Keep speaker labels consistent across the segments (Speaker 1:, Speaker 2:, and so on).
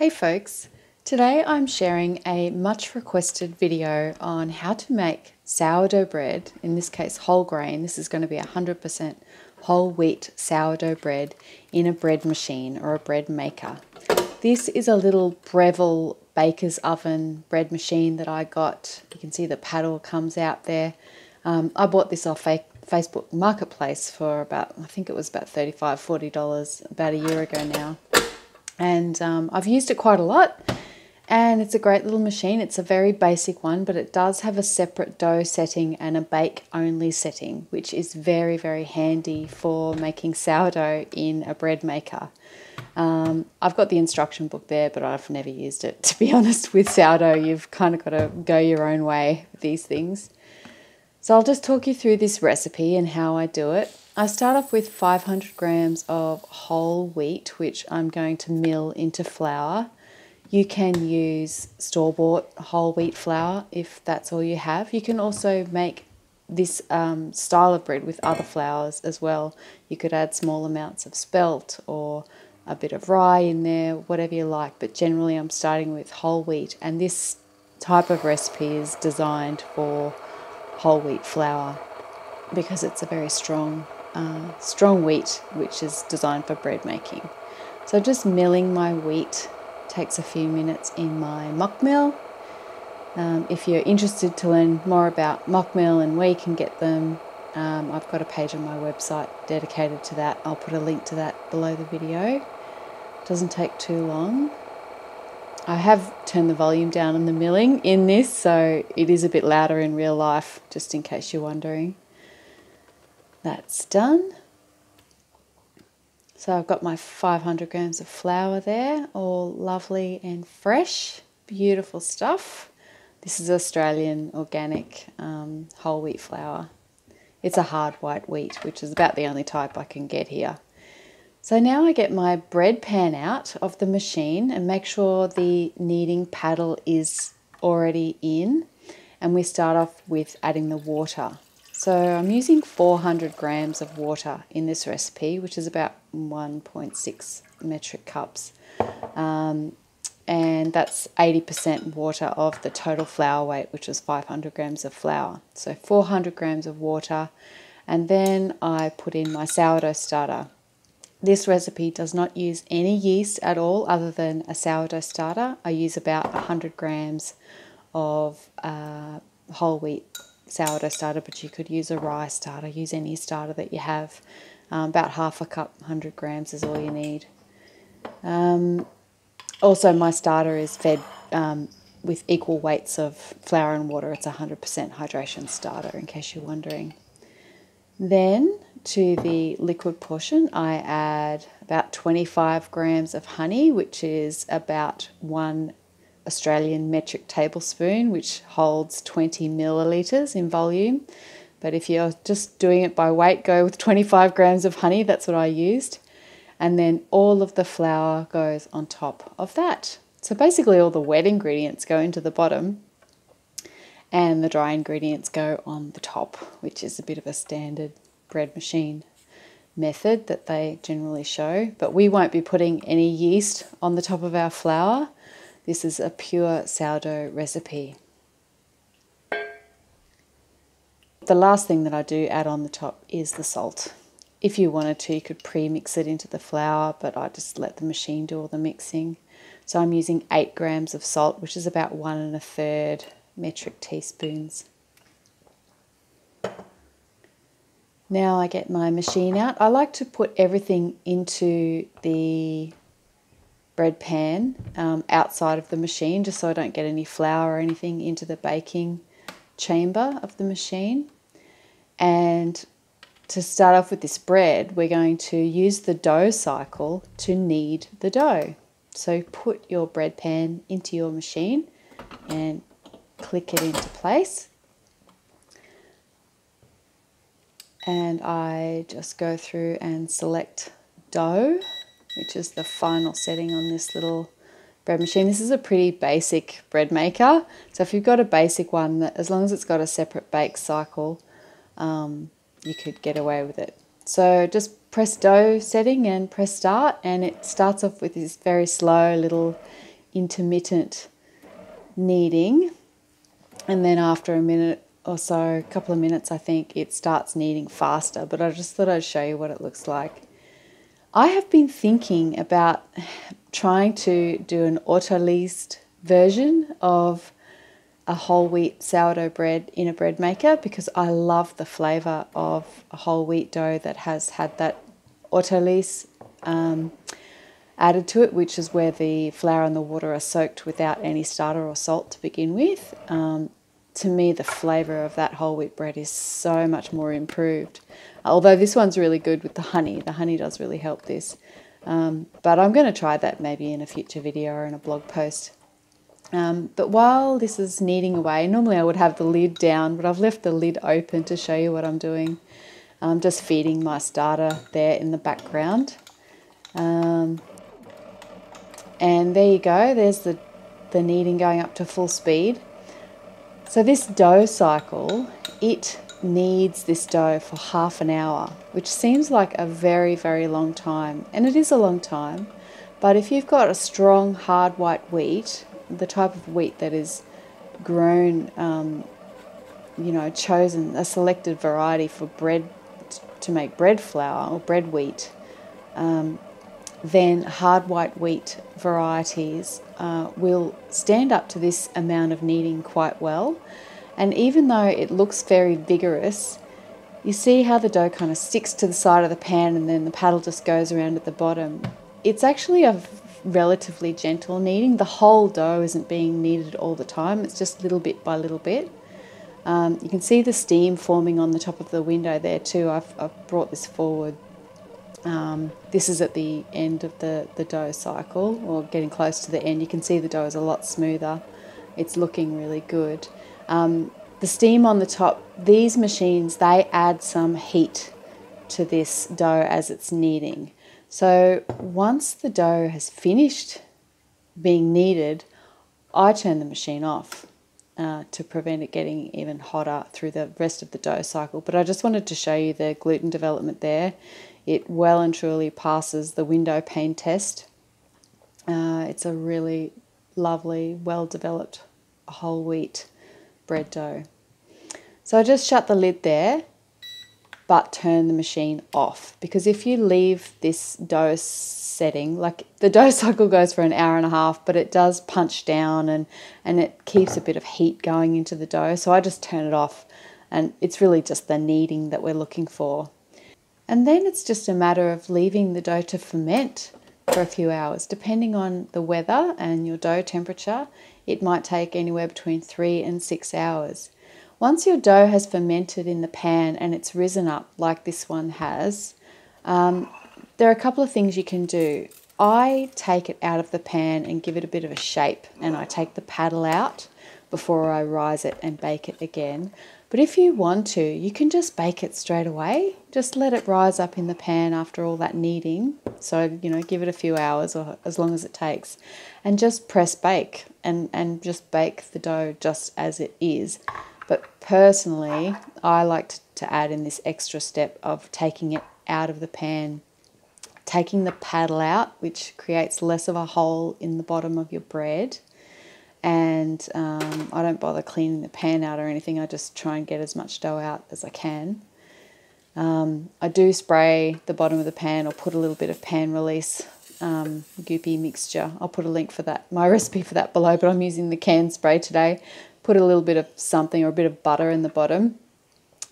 Speaker 1: Hey folks, today I'm sharing a much requested video on how to make sourdough bread, in this case whole grain, this is going to be 100% whole wheat sourdough bread in a bread machine or a bread maker. This is a little Breville baker's oven bread machine that I got. You can see the paddle comes out there. Um, I bought this off Facebook Marketplace for about, I think it was about $35, $40 about a year ago now and um, I've used it quite a lot and it's a great little machine. It's a very basic one, but it does have a separate dough setting and a bake only setting, which is very, very handy for making sourdough in a bread maker. Um, I've got the instruction book there, but I've never used it. To be honest, with sourdough, you've kind of got to go your own way with these things. So I'll just talk you through this recipe and how I do it. I start off with 500 grams of whole wheat, which I'm going to mill into flour. You can use store bought whole wheat flour if that's all you have. You can also make this um, style of bread with other flours as well. You could add small amounts of spelt or a bit of rye in there, whatever you like, but generally I'm starting with whole wheat, and this type of recipe is designed for whole wheat flour because it's a very strong, uh, strong wheat which is designed for bread making. So just milling my wheat takes a few minutes in my Mockmill. Um, if you're interested to learn more about Mockmill and where you can get them, um, I've got a page on my website dedicated to that. I'll put a link to that below the video. It doesn't take too long. I have turned the volume down on the milling in this, so it is a bit louder in real life, just in case you're wondering. That's done. So I've got my 500 grams of flour there, all lovely and fresh, beautiful stuff. This is Australian organic um, whole wheat flour. It's a hard white wheat, which is about the only type I can get here. So now I get my bread pan out of the machine and make sure the kneading paddle is already in and we start off with adding the water. So I'm using 400 grams of water in this recipe, which is about 1.6 metric cups. Um, and that's 80% water of the total flour weight, which is 500 grams of flour. So 400 grams of water, and then I put in my sourdough starter. This recipe does not use any yeast at all other than a sourdough starter. I use about 100 grams of uh, whole wheat sourdough starter, but you could use a rye starter, use any starter that you have. Um, about half a cup, 100 grams is all you need. Um, also, my starter is fed um, with equal weights of flour and water. It's a 100% hydration starter, in case you're wondering. Then to the liquid portion, I add about 25 grams of honey, which is about one Australian metric tablespoon, which holds 20 millilitres in volume. But if you're just doing it by weight, go with 25 grams of honey. That's what I used. And then all of the flour goes on top of that. So basically, all the wet ingredients go into the bottom and the dry ingredients go on the top, which is a bit of a standard bread machine method that they generally show, but we won't be putting any yeast on the top of our flour. This is a pure sourdough recipe. The last thing that I do add on the top is the salt. If you wanted to, you could pre-mix it into the flour, but I just let the machine do all the mixing. So I'm using 8 grams of salt, which is about one and a third metric teaspoons. Now I get my machine out. I like to put everything into the bread pan um, outside of the machine just so I don't get any flour or anything into the baking chamber of the machine. And to start off with this bread, we're going to use the dough cycle to knead the dough. So put your bread pan into your machine and click it into place. and I just go through and select dough, which is the final setting on this little bread machine. This is a pretty basic bread maker. So if you've got a basic one, that as long as it's got a separate bake cycle, um, you could get away with it. So just press dough setting and press start and it starts off with this very slow little intermittent kneading. And then after a minute or so, a couple of minutes, I think it starts kneading faster. But I just thought I'd show you what it looks like. I have been thinking about trying to do an autolyse version of a whole wheat sourdough bread in a bread maker because I love the flavour of a whole wheat dough that has had that autolyse um, added to it, which is where the flour and the water are soaked without any starter or salt to begin with. Um, to me, the flavour of that whole wheat bread is so much more improved. Although this one's really good with the honey, the honey does really help this. Um, but I'm going to try that maybe in a future video or in a blog post. Um, but while this is kneading away, normally I would have the lid down, but I've left the lid open to show you what I'm doing. I'm just feeding my starter there in the background. Um, and there you go, there's the, the kneading going up to full speed. So this dough cycle, it kneads this dough for half an hour, which seems like a very, very long time. And it is a long time. But if you've got a strong, hard white wheat, the type of wheat that is grown, um, you know, chosen a selected variety for bread to make bread flour or bread wheat, um, then hard white wheat varieties uh, will stand up to this amount of kneading quite well. And even though it looks very vigorous, you see how the dough kind of sticks to the side of the pan and then the paddle just goes around at the bottom. It's actually a relatively gentle kneading. The whole dough isn't being kneaded all the time, it's just little bit by little bit. Um, you can see the steam forming on the top of the window there too. I've, I've brought this forward. Um, this is at the end of the, the dough cycle, or getting close to the end. You can see the dough is a lot smoother. It's looking really good. Um, the steam on the top, these machines, they add some heat to this dough as it's kneading. So once the dough has finished being kneaded, I turn the machine off uh, to prevent it getting even hotter through the rest of the dough cycle. But I just wanted to show you the gluten development there. It well and truly passes the window pane test. Uh, it's a really lovely, well developed whole wheat bread dough. So I just shut the lid there but turn the machine off because if you leave this dough setting like the dough cycle goes for an hour and a half but it does punch down and and it keeps a bit of heat going into the dough so I just turn it off and it's really just the kneading that we're looking for and then it's just a matter of leaving the dough to ferment for a few hours depending on the weather and your dough temperature it might take anywhere between 3 and 6 hours once your dough has fermented in the pan and it's risen up like this one has, um, there are a couple of things you can do. I take it out of the pan and give it a bit of a shape, and I take the paddle out before I rise it and bake it again. But if you want to, you can just bake it straight away. Just let it rise up in the pan after all that kneading. So, you know, give it a few hours or as long as it takes. And just press bake and, and just bake the dough just as it is. But personally, I like to add in this extra step of taking it out of the pan, taking the paddle out, which creates less of a hole in the bottom of your bread. And um, I don't bother cleaning the pan out or anything, I just try and get as much dough out as I can. Um, I do spray the bottom of the pan or put a little bit of pan release um, goopy mixture. I'll put a link for that, my recipe for that below, but I'm using the can spray today put a little bit of something or a bit of butter in the bottom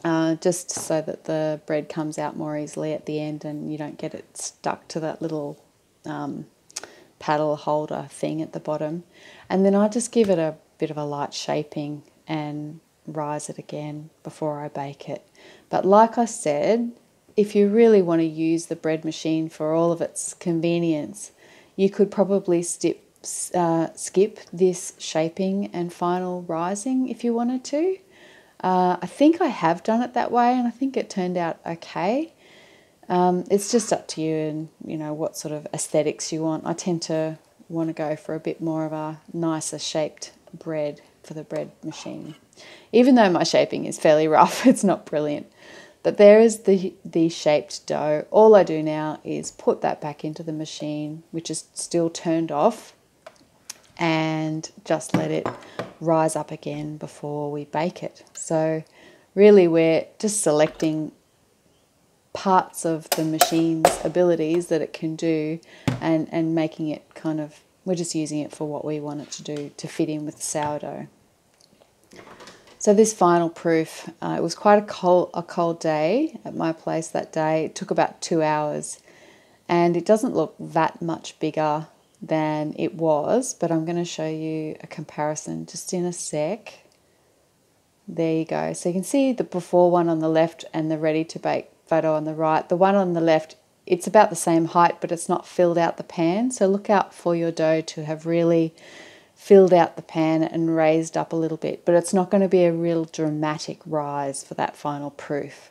Speaker 1: uh, just so that the bread comes out more easily at the end and you don't get it stuck to that little um, paddle holder thing at the bottom. And then I just give it a bit of a light shaping and rise it again before I bake it. But like I said, if you really want to use the bread machine for all of its convenience, you could probably stip uh, skip this shaping and final rising if you wanted to. Uh, I think I have done it that way and I think it turned out okay. Um, it's just up to you and you know what sort of aesthetics you want. I tend to want to go for a bit more of a nicer shaped bread for the bread machine. Even though my shaping is fairly rough, it's not brilliant. But there is the, the shaped dough. All I do now is put that back into the machine, which is still turned off, and just let it rise up again before we bake it. So really we're just selecting parts of the machine's abilities that it can do and, and making it kind of, we're just using it for what we want it to do to fit in with sourdough. So this final proof, uh, it was quite a cold, a cold day at my place that day. It took about two hours and it doesn't look that much bigger than it was, but I'm going to show you a comparison just in a sec. There you go. So you can see the before one on the left and the ready to bake photo on the right. The one on the left, it's about the same height, but it's not filled out the pan. So look out for your dough to have really filled out the pan and raised up a little bit, but it's not going to be a real dramatic rise for that final proof.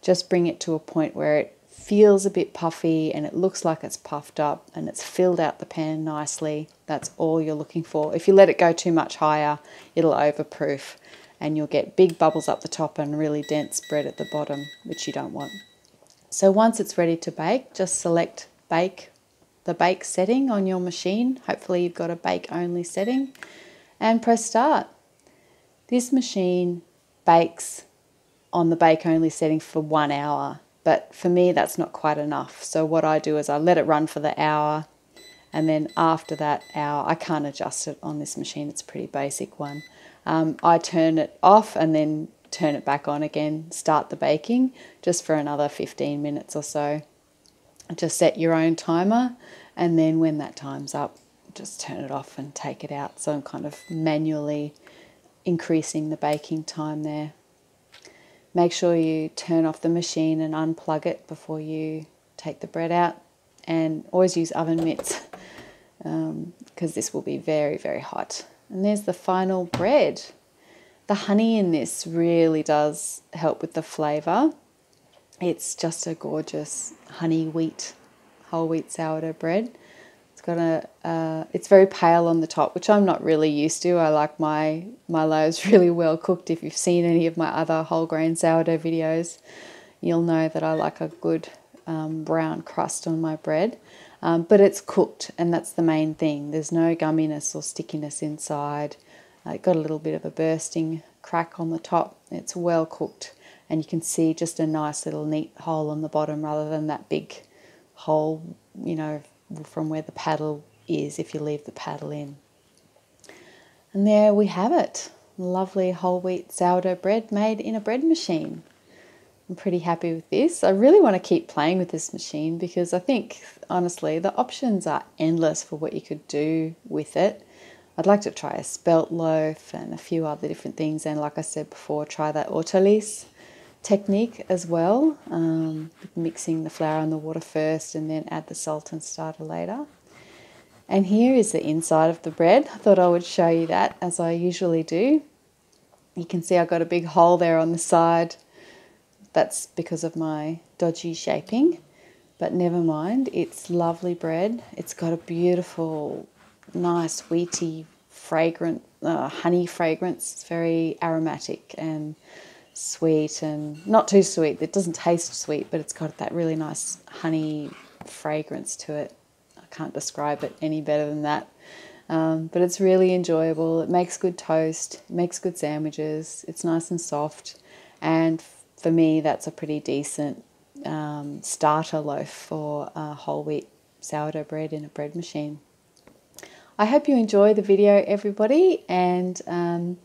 Speaker 1: Just bring it to a point where it feels a bit puffy and it looks like it's puffed up and it's filled out the pan nicely. That's all you're looking for. If you let it go too much higher, it'll overproof and you'll get big bubbles up the top and really dense bread at the bottom, which you don't want. So once it's ready to bake, just select bake, the bake setting on your machine. Hopefully you've got a bake only setting and press start. This machine bakes on the bake only setting for one hour, but for me that's not quite enough. So what I do is I let it run for the hour and then after that hour, I can't adjust it on this machine, it's a pretty basic one. Um, I turn it off and then turn it back on again, start the baking just for another 15 minutes or so. Just set your own timer, and then when that time's up, just turn it off and take it out. So I'm kind of manually increasing the baking time there. Make sure you turn off the machine and unplug it before you take the bread out, and always use oven mitts because um, this will be very, very hot. And there's the final bread. The honey in this really does help with the flavour. It's just a gorgeous honey wheat, whole wheat sourdough bread. It's got a, uh, it's very pale on the top, which I'm not really used to. I like my my loaves really well cooked. If you've seen any of my other whole grain sourdough videos, you'll know that I like a good um, brown crust on my bread. Um, but it's cooked, and that's the main thing. There's no gumminess or stickiness inside. Uh, it got a little bit of a bursting crack on the top. It's well cooked, and you can see just a nice little neat hole on the bottom rather than that big hole, you know, from where the paddle is if you leave the paddle in. And there we have it lovely whole wheat sourdough bread made in a bread machine. I'm pretty happy with this. I really want to keep playing with this machine because I think, honestly, the options are endless for what you could do with it. I'd like to try a spelt loaf and a few other different things, and like I said before, try that autolyse technique as well, um, mixing the flour and the water first and then add the salt and starter later. And here is the inside of the bread. I thought I would show you that as I usually do. You can see I've got a big hole there on the side that's because of my dodgy shaping, but never mind. It's lovely bread. It's got a beautiful, nice, wheaty, fragrant, uh, honey fragrance. It's very aromatic and sweet and not too sweet. It doesn't taste sweet, but it's got that really nice honey fragrance to it. I can't describe it any better than that. Um, but it's really enjoyable. It makes good toast, makes good sandwiches, it's nice and soft, and for me, that's a pretty decent um, starter loaf for whole wheat sourdough bread in a bread machine. I hope you enjoy the video, everybody, and um,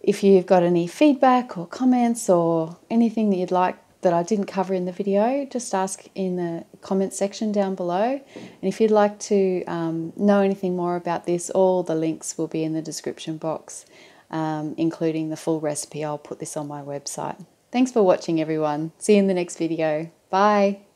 Speaker 1: if you've got any feedback or comments or anything that you'd like that I didn't cover in the video, just ask in the comment section down below. And if you'd like to um, know anything more about this, all the links will be in the description box, um, including the full recipe. I'll put this on my website. Thanks for watching everyone. See you in the next video. Bye.